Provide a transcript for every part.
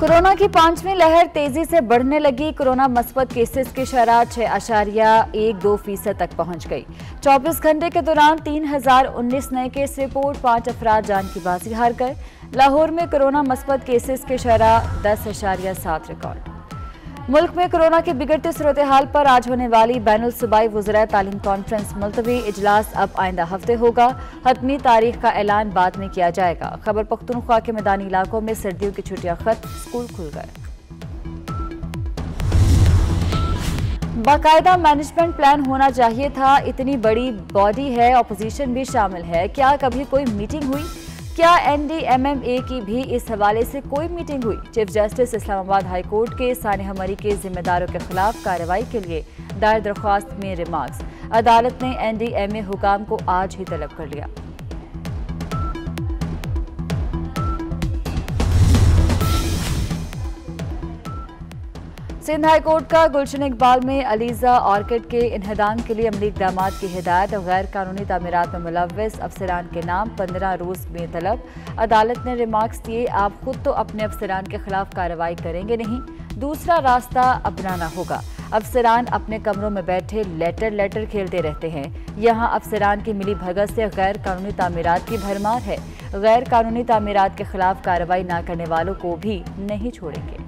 Corona की पांचवी लहर तेज़ी से बढ़ने लगी। कोरोना मस्बत केसेस की शराह छह आशारिया एक दो फ़ीसद तक पहुँच गई। 24 घंटे के दौरान 3019 नए केस रिपोर्ट, पाँच अफराद जान की बाजी हार गए। लाहौर में कोरोना मस्बत केसेस की शराह दस आशारिया सात रिकॉर्ड। मुल्क में कोरोना की बिगड़ती सूरत हाल पर आज होने वाली बैन सूबाई वजरा तालीम कॉन्फ्रेंस मुलतवी इजलास अब आइंदा हफ़्ते होगा। हतमी तारीख का ऐलान बाद में किया जाएगा। खबर पख्तूनख्वा के मैदानी इलाकों में सर्दियों की छुट्टियाँ खत्म, स्कूल खुल गए। बाकायदा मैनेजमेंट प्लान होना चाहिए था, इतनी बड़ी बॉडी है अपोजिशन भी शामिल है। क्या कभी कोई मीटिंग हुई? क्या एनडीएमएमए की भी इस हवाले से कोई मीटिंग हुई? Chief justice, Islamabad high court के सानिया मरी के जिम्मेदारों के खिलाफ कार्रवाई के लिए दायर दरख्वास्त में रिमार्क्स। अदालत ने एनडीएमए हुकाम को आज ही तलब कर लिया। सिंध हाई कोर्ट का गुलशन इकबाल में अलीजा ऑर्किड के इन्हदाम के लिए अमली इकदाम की हिदायत। और गैर कानूनी तमीरत में मुलविस अफसरान के नाम पंद्रह रोज में तलब अदालत ने रिमार्क्स दिए, आप खुद तो अपने अफसरान के खिलाफ कार्रवाई करेंगे नहीं, दूसरा रास्ता अपनाना होगा। अफसरान अपने कमरों में बैठे लेटर लेटर खेलते रहते हैं। यहाँ अफसरान की मिली भगत से गैर कानूनी तमीरत की भरमार है। गैर कानूनी तमीरत के खिलाफ कार्रवाई न करने वालों को भी नहीं छोड़ेंगे।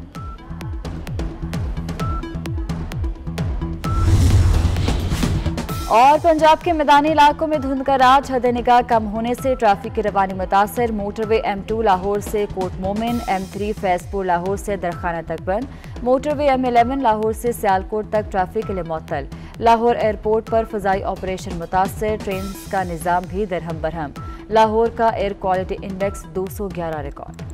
और पंजाब के मैदानी इलाकों में धुंध का राज हद निगाह कम होने से ट्रैफ़िक की रवानी मुतासर मोटरवे एम टू लाहौर से कोट मोमिन एम थ्री फैजपुर लाहौर से दरखाना तक बंद। मोटरवे एम इलेवन लाहौर से सियालकोट तक ट्रैफ़िक के लिए मअतल लाहौर एयरपोर्ट पर फजाई ऑपरेशन मुतासर ट्रेन का निज़ाम भी दरहम बरहम। लाहौर का एयर क्वालिटी इंडेक्स दो सौ ग्यारह रिकॉर्ड।